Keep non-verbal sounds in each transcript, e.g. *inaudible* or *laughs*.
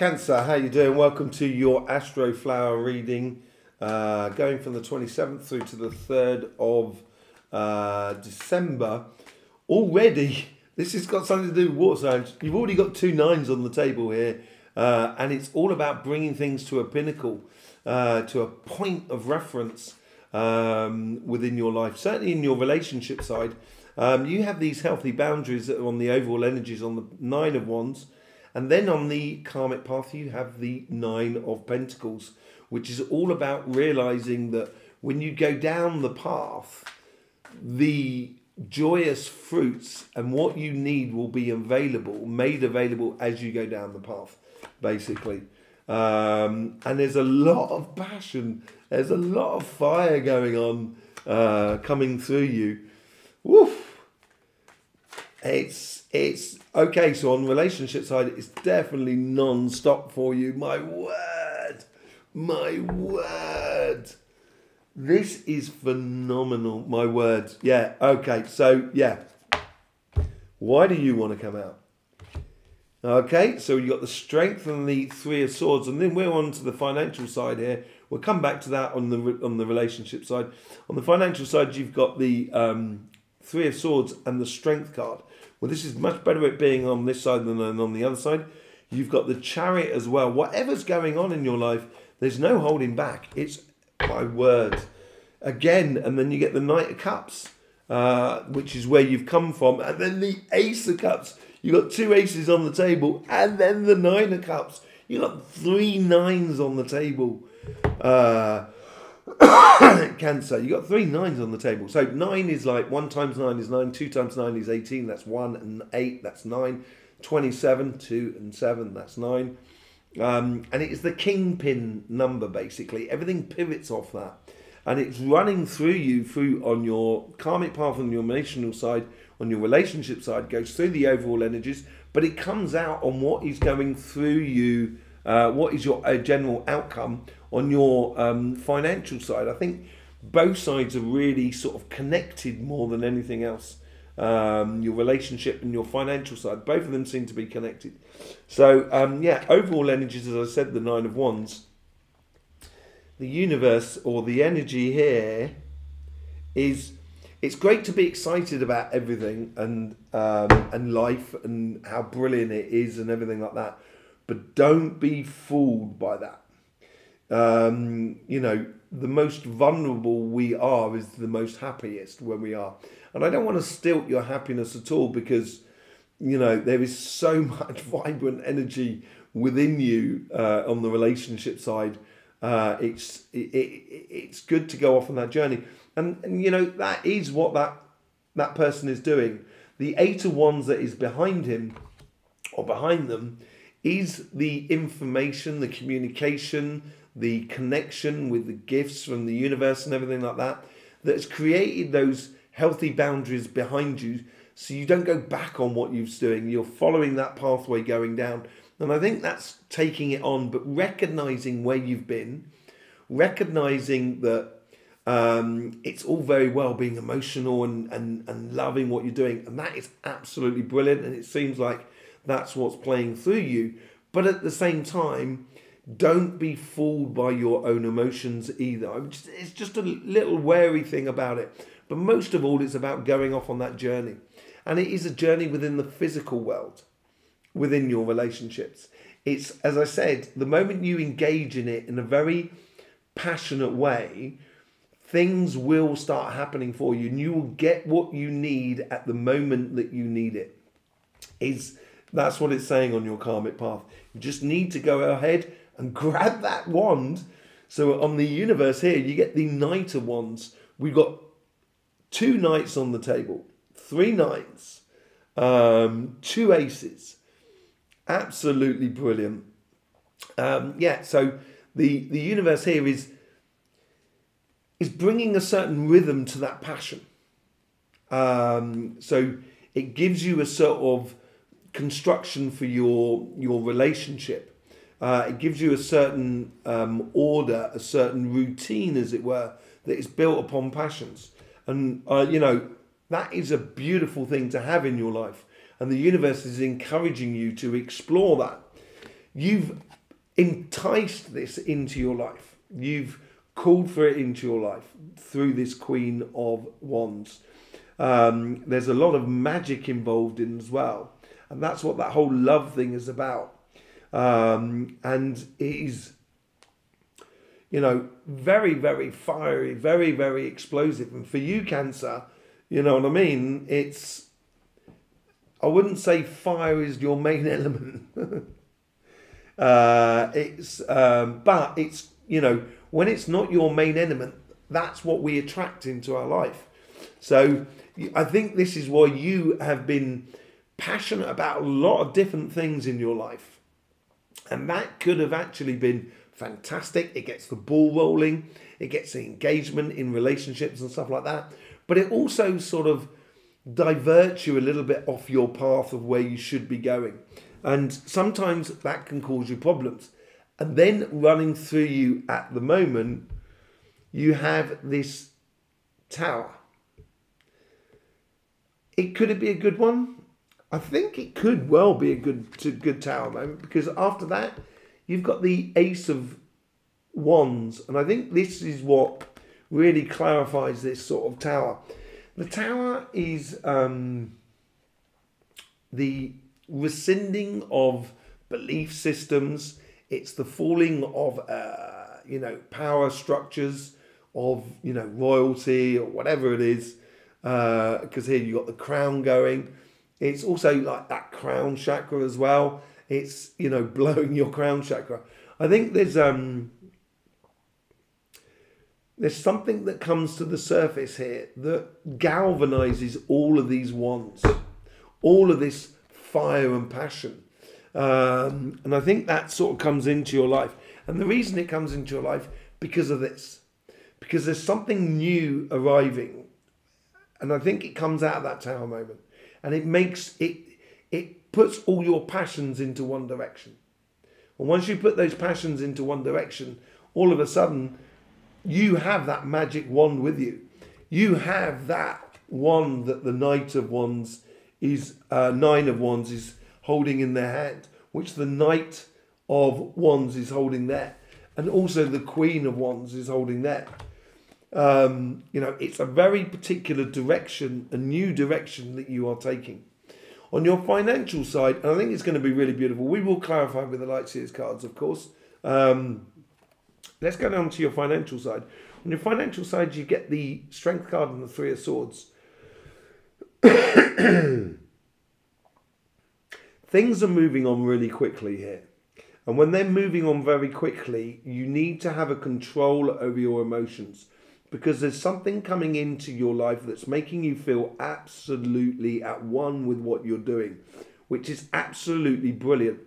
Cancer, how you doing? Welcome to your Astroflower reading, uh, going from the 27th through to the 3rd of uh, December. Already, *laughs* this has got something to do with water signs. You've already got two nines on the table here, uh, and it's all about bringing things to a pinnacle, uh, to a point of reference um, within your life. Certainly in your relationship side, um, you have these healthy boundaries that are on the overall energies on the nine of wands and then on the karmic path, you have the Nine of Pentacles, which is all about realizing that when you go down the path, the joyous fruits and what you need will be available, made available as you go down the path, basically. Um, and there's a lot of passion, there's a lot of fire going on, uh, coming through you. Woof! It's it's okay. So on relationship side, it's definitely non-stop for you. My word, my word. This is phenomenal. My word. Yeah. Okay. So yeah. Why do you want to come out? Okay, so you got the strength and the three of swords, and then we're on to the financial side here. We'll come back to that on the on the relationship side. On the financial side, you've got the um, three of swords and the strength card. Well, this is much better at being on this side than on the other side. You've got the chariot as well. Whatever's going on in your life, there's no holding back. It's my word. Again, and then you get the Knight of Cups, uh, which is where you've come from, and then the Ace of Cups. You've got two aces on the table, and then the Nine of Cups. You've got three nines on the table. Uh, *coughs* Cancer, you got three nines on the table. So nine is like one times nine is nine, two times nine is 18, that's one, and eight, that's nine. 27, two and seven, that's nine. Um, and it is the kingpin number basically. Everything pivots off that. And it's running through you through on your karmic path on your emotional side, on your relationship side, goes through the overall energies, but it comes out on what is going through you, uh, what is your uh, general outcome on your um, financial side. I think both sides are really sort of connected more than anything else. Um, your relationship and your financial side, both of them seem to be connected. So, um, yeah, overall energies, as I said, the Nine of Wands, the universe or the energy here is it's great to be excited about everything and um, and life and how brilliant it is and everything like that. But don't be fooled by that. Um, you know, the most vulnerable we are is the most happiest when we are. And I don't want to stilt your happiness at all because, you know, there is so *laughs* much vibrant energy within you uh, on the relationship side. Uh, it's it, it, it's good to go off on that journey, and, and you know that is what that that person is doing. The eight of wands that is behind him or behind them is the information, the communication, the connection with the gifts from the universe and everything like that, that has created those healthy boundaries behind you so you don't go back on what you're doing. You're following that pathway going down. And I think that's taking it on, but recognizing where you've been, recognizing that um, it's all very well being emotional and, and, and loving what you're doing. And that is absolutely brilliant. And it seems like that's what's playing through you. But at the same time, don't be fooled by your own emotions either. It's just a little wary thing about it. But most of all, it's about going off on that journey. And it is a journey within the physical world, within your relationships. It's, as I said, the moment you engage in it in a very passionate way, things will start happening for you and you will get what you need at the moment that you need it. Is that's what it's saying on your karmic path. You just need to go ahead and grab that wand. So on the universe here, you get the Knight of Wands. We've got two knights on the table, three knights, um, two aces. Absolutely brilliant. Um, yeah, so the, the universe here is, is bringing a certain rhythm to that passion. Um, so it gives you a sort of construction for your your relationship uh, it gives you a certain um, order, a certain routine, as it were, that is built upon passions. And, uh, you know, that is a beautiful thing to have in your life. And the universe is encouraging you to explore that. You've enticed this into your life. You've called for it into your life through this Queen of Wands. Um, there's a lot of magic involved in as well, and that's what that whole love thing is about. Um, and it is, you know, very, very fiery, very, very explosive. And for you, Cancer, you know what I mean? It's, I wouldn't say fire is your main *laughs* element. uh, it's, um, but it's, you know, when it's not your main element, that's what we attract into our life. So I think this is why you have been passionate about a lot of different things in your life. And that could have actually been fantastic. It gets the ball rolling, it gets the engagement in relationships and stuff like that but it also sort of diverts you a little bit off your path of where you should be going. And sometimes that can cause you problems. And then running through you at the moment, you have this tower. It could it be a good one? I think it could well be a good good tower moment because after that you've got the ace of wands and I think this is what really clarifies this sort of tower. The tower is um, the rescinding of belief systems. It's the falling of uh, you know power structures of you know royalty or whatever it is. Because uh, here you got the crown going. It's also like that crown chakra as well. It's you know *laughs* blowing your crown chakra. I think there's um there's something that comes to the surface here that galvanizes all of these wands, all of this fire and passion. Um, and I think that sort of comes into your life. And the reason it comes into your life because of this, because there's something new arriving. And I think it comes out of that tower moment. And it makes it, it puts all your passions into one direction. And once you put those passions into one direction, all of a sudden, you have that magic wand with you. You have that wand that the Knight of Wands is, uh, Nine of Wands is holding in their hand, which the Knight of Wands is holding there, and also the Queen of Wands is holding there. Um, you know, it's a very particular direction, a new direction that you are taking. On your financial side, and I think it's going to be really beautiful. We will clarify with the Light Seers cards, of course. Um, Let's go down to your financial side. On your financial side, you get the strength card and the three of swords. *coughs* Things are moving on really quickly here. And when they're moving on very quickly, you need to have a control over your emotions because there's something coming into your life that's making you feel absolutely at one with what you're doing, which is absolutely brilliant.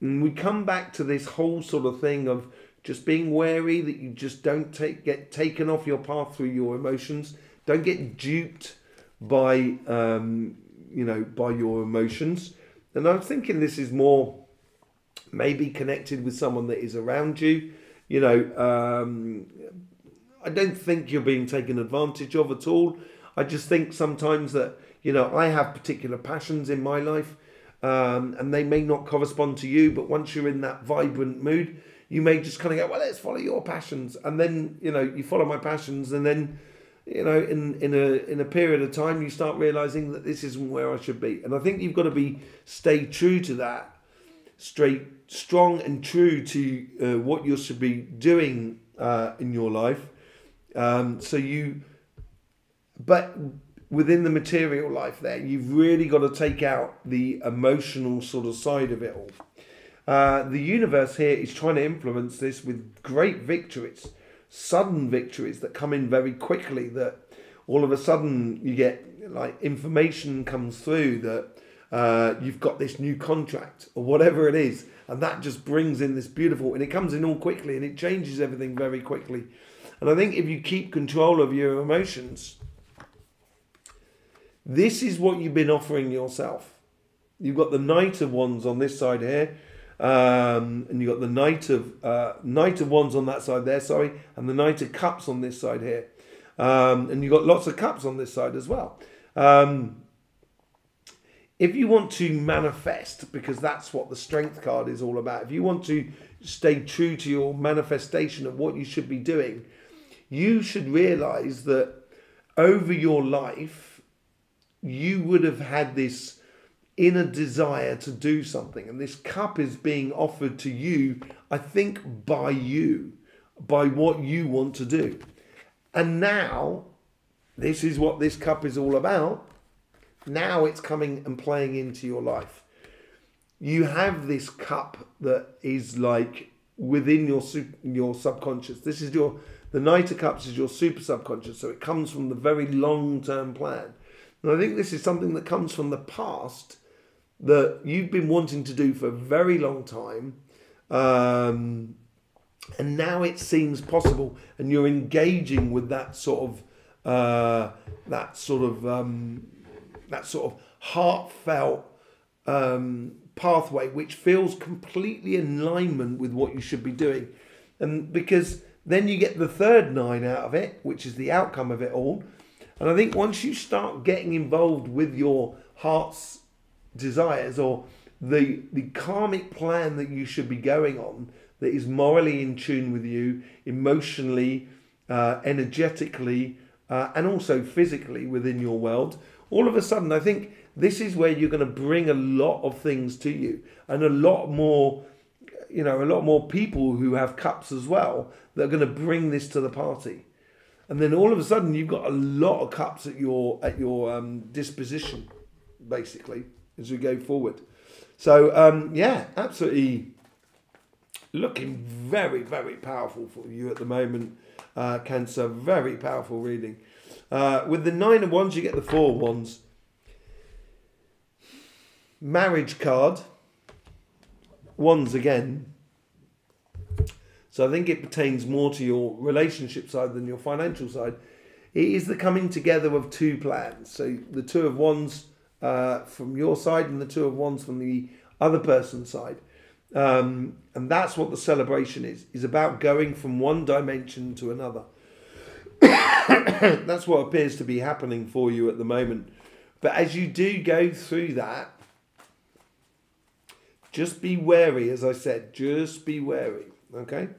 And we come back to this whole sort of thing of just being wary that you just don't take get taken off your path through your emotions. Don't get duped by um, you know by your emotions. And I'm thinking this is more maybe connected with someone that is around you. You know, um, I don't think you're being taken advantage of at all. I just think sometimes that you know I have particular passions in my life, um, and they may not correspond to you. But once you're in that vibrant mood, you may just kind of go, well, let's follow your passions, and then you know you follow my passions, and then you know in in a in a period of time you start realizing that this isn't where I should be, and I think you've got to be stay true to that, straight, strong, and true to uh, what you should be doing uh, in your life. Um, so you, but within the material life, there you've really got to take out the emotional sort of side of it all. Uh, the universe here is trying to influence this with great victories, sudden victories that come in very quickly. That all of a sudden you get like information comes through that uh, you've got this new contract or whatever it is, and that just brings in this beautiful, and it comes in all quickly and it changes everything very quickly. And I think if you keep control of your emotions, this is what you've been offering yourself. You've got the Knight of Wands on this side here um, and you've got the Knight of uh, Knight of Wands on that side there, sorry, and the Knight of Cups on this side here, um, and you've got lots of cups on this side as well. Um, if you want to manifest, because that's what the strength card is all about, if you want to stay true to your manifestation of what you should be doing, you should realize that over your life, you would have had this inner desire to do something. And this cup is being offered to you, I think, by you, by what you want to do. And now, this is what this cup is all about. Now it's coming and playing into your life. You have this cup that is like within your your subconscious. This is your the Knight of Cups is your super subconscious, so it comes from the very long term plan. And I think this is something that comes from the past that you've been wanting to do for a very long time. Um, and now it seems possible, and you're engaging with that sort of uh, that sort of um, that sort of heartfelt um, pathway, which feels completely in alignment with what you should be doing, and because then you get the third nine out of it, which is the outcome of it all. And I think once you start getting involved with your heart's desires or the the karmic plan that you should be going on that is morally in tune with you, emotionally, uh, energetically, uh, and also physically within your world, all of a sudden, I think this is where you're going to bring a lot of things to you and a lot more you know, a lot more people who have cups as well that are going to bring this to the party. And then all of a sudden, you've got a lot of cups at your at your um, disposition, basically, as we go forward. So um, yeah, absolutely looking very very powerful for you at the moment, uh, Cancer. Very powerful reading. Uh, with the nine of wands, you get the four of wands. Marriage card wands again. So I think it pertains more to your relationship side than your financial side. It is the coming together of two plans. So the two of wands uh, from your side and the two of wands from the other person's side. Um, and that's what the celebration is, is about going from one dimension to another. *coughs* that's what appears to be happening for you at the moment. But as you do go through that, just be wary, as I said, just be wary. Okay?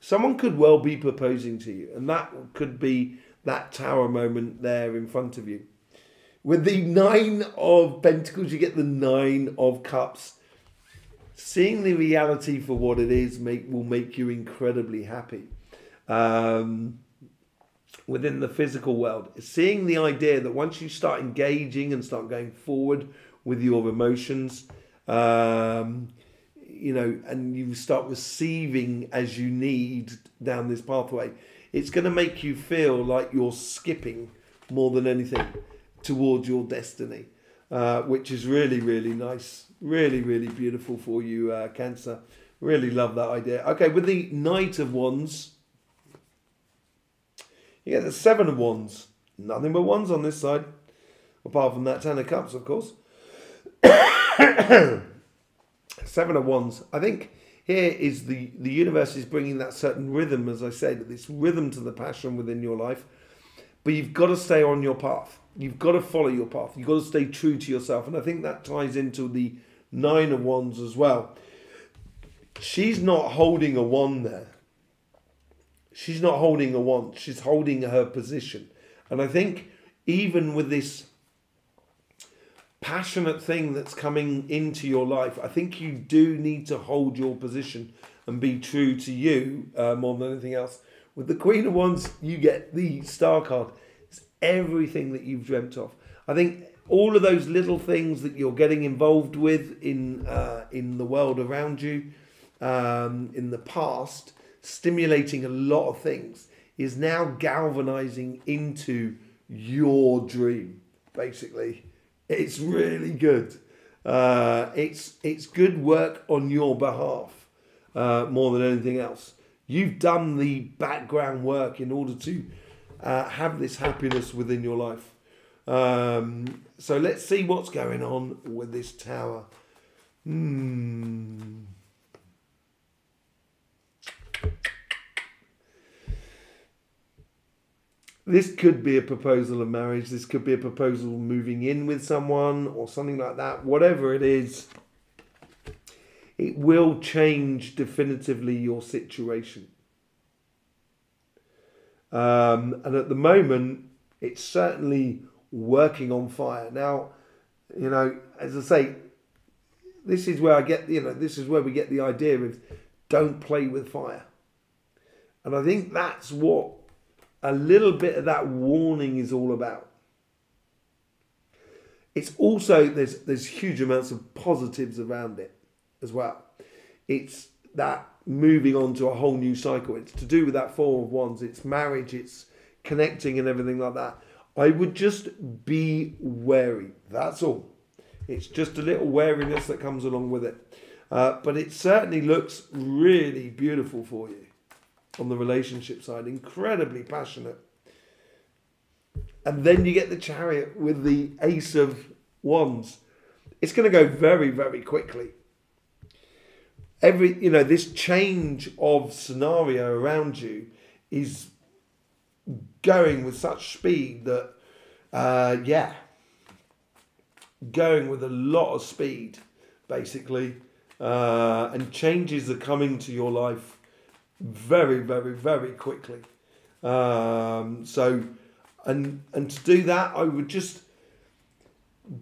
Someone could well be proposing to you, and that could be that tower moment there in front of you. With the nine of pentacles, you get the nine of cups. Seeing the reality for what it is make will make you incredibly happy. Um, within the physical world, seeing the idea that once you start engaging and start going forward with your emotions, um, you know, and you start receiving as you need down this pathway, it's going to make you feel like you're skipping more than anything towards your destiny, uh, which is really, really nice. Really, really beautiful for you, uh, Cancer. Really love that idea. Okay, with the Knight of Wands, you get the Seven of Wands. Nothing but wands on this side, apart from that Ten of Cups, of course. *coughs* *coughs* Seven of Wands. I think here is the the universe is bringing that certain rhythm, as I said, this rhythm to the passion within your life. But you've got to stay on your path. You've got to follow your path. You've got to stay true to yourself, and I think that ties into the Nine of Wands as well. She's not holding a wand there. She's not holding a wand. She's holding her position, and I think even with this passionate thing that's coming into your life, I think you do need to hold your position and be true to you uh, more than anything else. With the Queen of Wands, you get the Star card. It's everything that you've dreamt of. I think all of those little things that you're getting involved with in uh, in the world around you, um, in the past, stimulating a lot of things, is now galvanizing into your dream, basically. It's really good. Uh, it's it's good work on your behalf uh, more than anything else. You've done the background work in order to uh, have this happiness within your life. Um, so let's see what's going on with this tower. Hmm. This could be a proposal of marriage. This could be a proposal moving in with someone or something like that. Whatever it is, it will change definitively your situation. Um, and at the moment, it's certainly working on fire. Now, you know, as I say, this is where I get, you know, this is where we get the idea of don't play with fire. And I think that's what a little bit of that warning is all about. It's also there's there's huge amounts of positives around it as well. It's that moving on to a whole new cycle. It's to do with that four of wands. It's marriage. It's connecting and everything like that. I would just be wary. That's all. It's just a little wariness that comes along with it. Uh, but it certainly looks really beautiful for you on the relationship side. Incredibly passionate. And then you get the chariot with the ace of wands. It's going to go very, very quickly every you know this change of scenario around you is going with such speed that uh, yeah going with a lot of speed basically uh, and changes are coming to your life very very very quickly um, so and and to do that i would just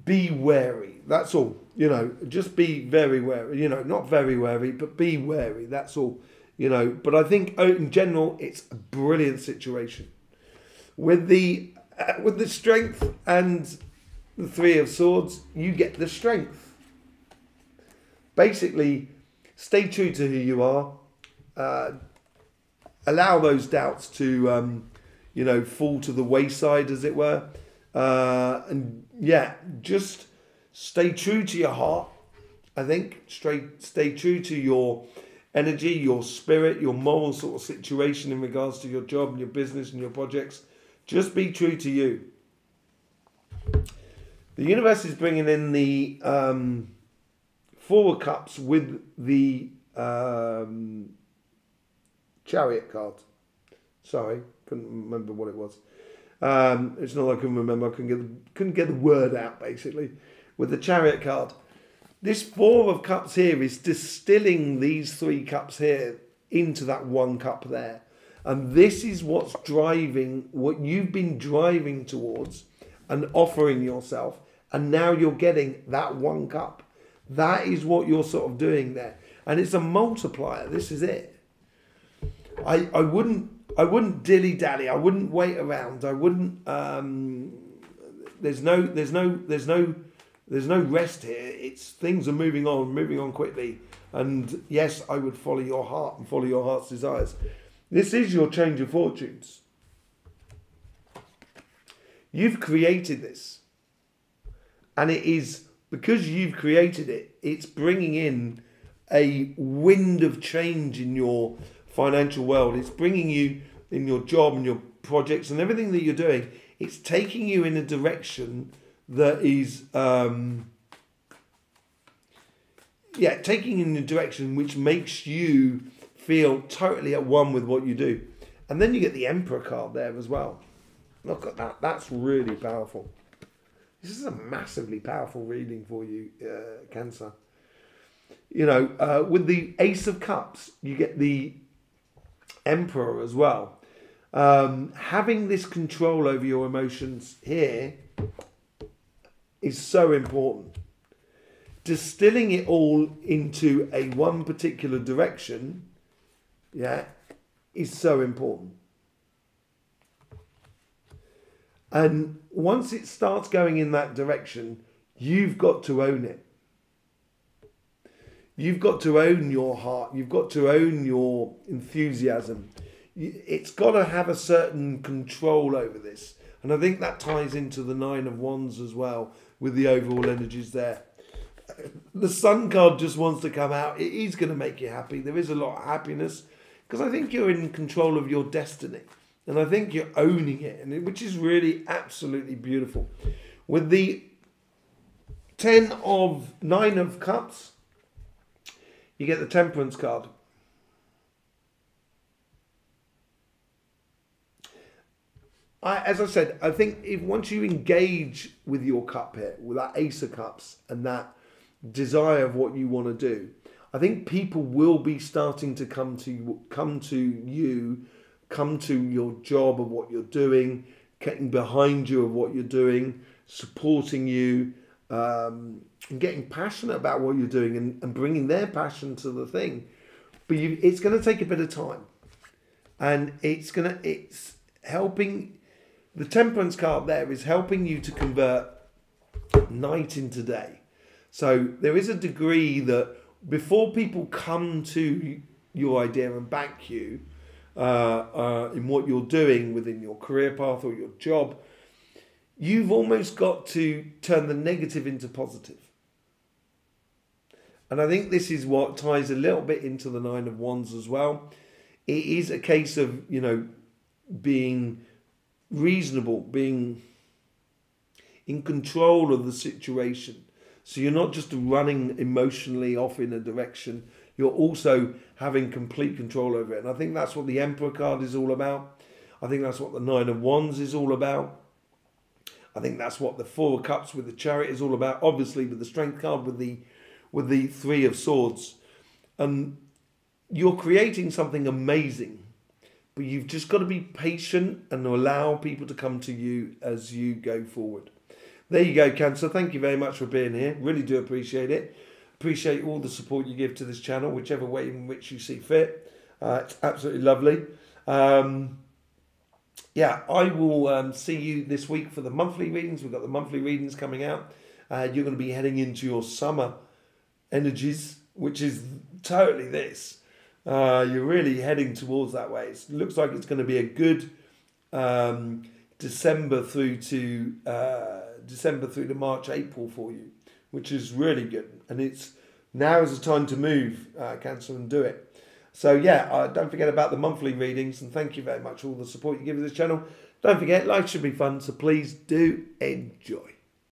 be wary that's all you know, just be very wary. You know, not very wary, but be wary. That's all. You know, but I think oh, in general, it's a brilliant situation with the uh, with the strength and the three of swords. You get the strength. Basically, stay true to who you are. Uh, allow those doubts to, um, you know, fall to the wayside, as it were. Uh, and yeah, just stay true to your heart. I think straight stay true to your energy, your spirit, your moral sort of situation in regards to your job and your business and your projects. Just be true to you. The universe is bringing in the um, Four Cups with the um, Chariot card. Sorry, couldn't remember what it was. Um, it's not I can remember. I couldn't get the, couldn't get the word out basically with the chariot card. This four of cups here is distilling these three cups here into that one cup there. And this is what's driving what you've been driving towards and offering yourself. And now you're getting that one cup. That is what you're sort of doing there. And it's a multiplier. This is it. I, I wouldn't I wouldn't dilly dally. I wouldn't wait around. I wouldn't um, there's no there's no there's no there's no rest here. It's things are moving on, moving on quickly. And yes, I would follow your heart and follow your heart's desires. This is your change of fortunes. You've created this. And it is because you've created it, it's bringing in a wind of change in your financial world. It's bringing you in your job and your projects and everything that you're doing. It's taking you in a direction that is um, yeah taking in a direction which makes you feel totally at one with what you do. And then you get the emperor card there as well. Look at that. That's really powerful. This is a massively powerful reading for you uh, cancer. You know uh, with the ace of cups you get the emperor as well um, having this control over your emotions here is so important. Distilling it all into a one particular direction, yeah, is so important. And once it starts going in that direction, you've got to own it. You've got to own your heart. You've got to own your enthusiasm. It's got to have a certain control over this. And I think that ties into the Nine of Wands as well with the overall energies there. The Sun card just wants to come out. It is going to make you happy. There is a lot of happiness because I think you're in control of your destiny. And I think you're owning it, and which is really absolutely beautiful. With the ten of nine of cups, you get the temperance card. I, as I said, I think if once you engage with your cup here, with that Ace of Cups and that desire of what you want to do, I think people will be starting to come to come to you, come to your job of what you're doing, getting behind you of what you're doing, supporting you, um, and getting passionate about what you're doing and, and bringing their passion to the thing. But you, it's going to take a bit of time, and it's gonna it's helping the temperance card there is helping you to convert night into day. So there is a degree that before people come to your idea and back you uh, uh, in what you're doing within your career path or your job, you've almost got to turn the negative into positive. And I think this is what ties a little bit into the Nine of Wands as well. It is a case of, you know, being reasonable, being in control of the situation. So you're not just running emotionally off in a direction, you're also having complete control over it. And I think that's what the Emperor card is all about. I think that's what the Nine of Wands is all about. I think that's what the Four of Cups with the Chariot is all about. Obviously, with the Strength card, with the with the Three of Swords, and you're creating something amazing but you've just got to be patient and allow people to come to you as you go forward. There you go, Cancer. Thank you very much for being here. Really do appreciate it. Appreciate all the support you give to this channel, whichever way in which you see fit. Uh, it's absolutely lovely. Um, yeah, I will um, see you this week for the monthly readings. We've got the monthly readings coming out. Uh, you're going to be heading into your summer energies, which is totally this. Uh, you're really heading towards that way. It looks like it's going to be a good um, December through to uh, December through to March, April for you, which is really good. And it's now is the time to move, uh, Cancer, and do it. So yeah, uh, don't forget about the monthly readings, and thank you very much for all the support you give to this channel. Don't forget, life should be fun, so please do enjoy.